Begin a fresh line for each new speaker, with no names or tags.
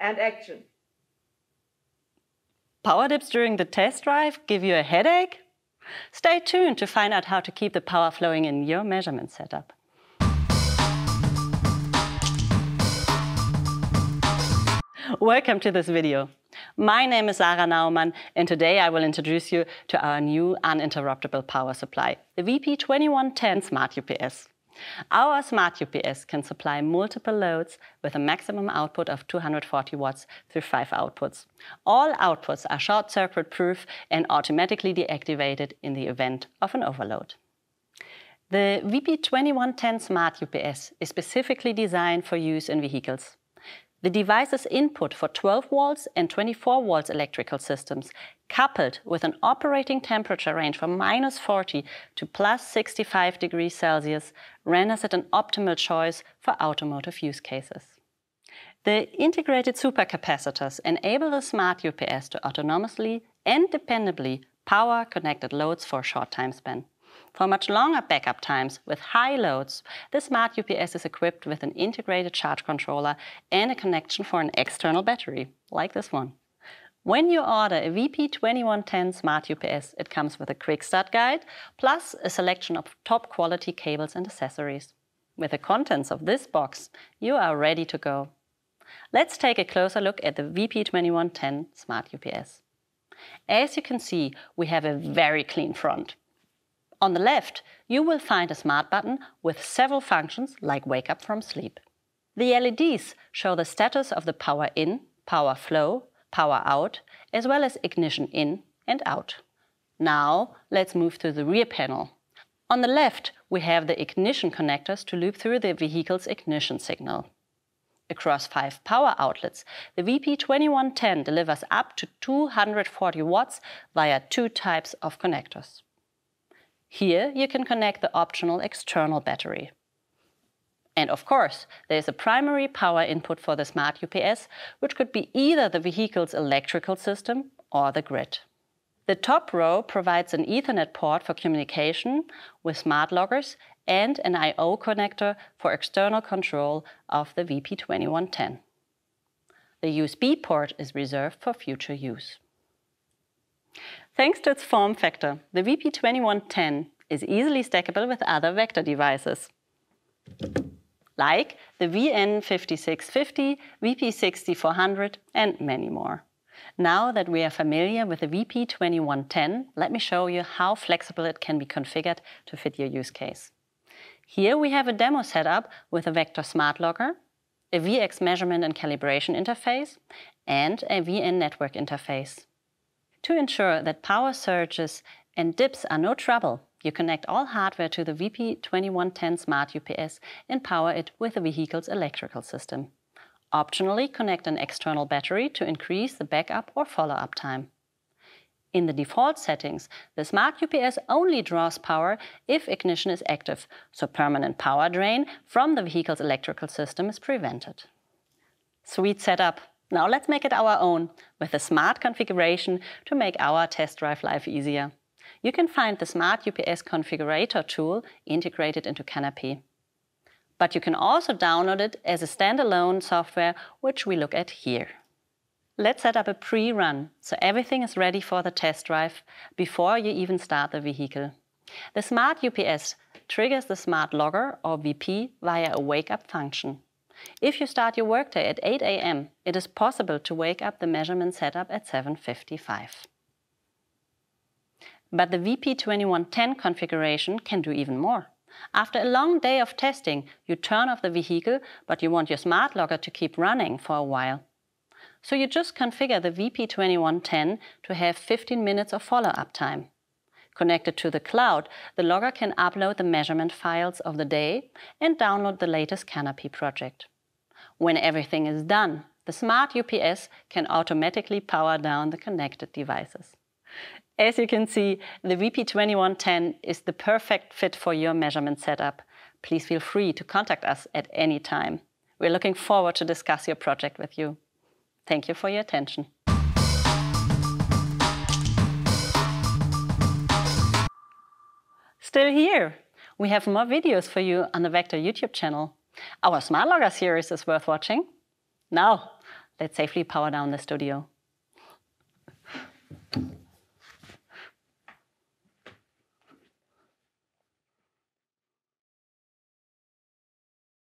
and action.
Power dips during the test drive give you a headache? Stay tuned to find out how to keep the power flowing in your measurement setup. Welcome to this video. My name is Sarah Naumann and today I will introduce you to our new uninterruptible power supply, the VP2110 Smart UPS. Our Smart UPS can supply multiple loads with a maximum output of 240 watts through five outputs. All outputs are short circuit proof and automatically deactivated in the event of an overload. The VP2110 Smart UPS is specifically designed for use in vehicles. The device's input for 12 volts and 24 volts electrical systems, coupled with an operating temperature range from minus 40 to plus 65 degrees Celsius, renders it an optimal choice for automotive use cases. The integrated supercapacitors enable the smart UPS to autonomously and dependably power connected loads for a short time span. For much longer backup times with high loads, the Smart UPS is equipped with an integrated charge controller and a connection for an external battery, like this one. When you order a VP2110 Smart UPS, it comes with a quick start guide, plus a selection of top quality cables and accessories. With the contents of this box, you are ready to go. Let's take a closer look at the VP2110 Smart UPS. As you can see, we have a very clean front. On the left, you will find a smart button with several functions like wake up from sleep. The LEDs show the status of the power in, power flow, power out, as well as ignition in and out. Now, let's move to the rear panel. On the left, we have the ignition connectors to loop through the vehicle's ignition signal. Across five power outlets, the VP2110 delivers up to 240 watts via two types of connectors. Here you can connect the optional external battery. And of course, there is a primary power input for the smart UPS, which could be either the vehicle's electrical system or the grid. The top row provides an Ethernet port for communication with smart loggers and an I.O. connector for external control of the VP2110. The USB port is reserved for future use. Thanks to its form factor, the VP2110 is easily stackable with other vector devices, like the VN5650, VP6400 and many more. Now that we are familiar with the VP2110, let me show you how flexible it can be configured to fit your use case. Here we have a demo setup with a Vector Smart Logger, a VX measurement and calibration interface, and a VN network interface. To ensure that power surges and dips are no trouble, you connect all hardware to the VP2110 Smart UPS and power it with the vehicle's electrical system. Optionally, connect an external battery to increase the backup or follow-up time. In the default settings, the Smart UPS only draws power if ignition is active, so permanent power drain from the vehicle's electrical system is prevented. Sweet setup! Now let's make it our own with a smart configuration to make our test drive life easier. You can find the Smart UPS Configurator tool integrated into CANape. But you can also download it as a standalone software, which we look at here. Let's set up a pre-run, so everything is ready for the test drive before you even start the vehicle. The Smart UPS triggers the Smart Logger or VP via a wake-up function. If you start your workday at 8 a.m., it is possible to wake up the measurement setup at 7.55. But the VP2110 configuration can do even more. After a long day of testing, you turn off the vehicle, but you want your smart logger to keep running for a while. So you just configure the VP2110 to have 15 minutes of follow-up time. Connected to the cloud, the logger can upload the measurement files of the day and download the latest CANape project. When everything is done, the smart UPS can automatically power down the connected devices. As you can see, the VP2110 is the perfect fit for your measurement setup. Please feel free to contact us at any time. We're looking forward to discuss your project with you. Thank you for your attention. Still here, we have more videos for you on the Vector YouTube channel. Our Smart Logger series is worth watching. Now, let's safely power down the studio.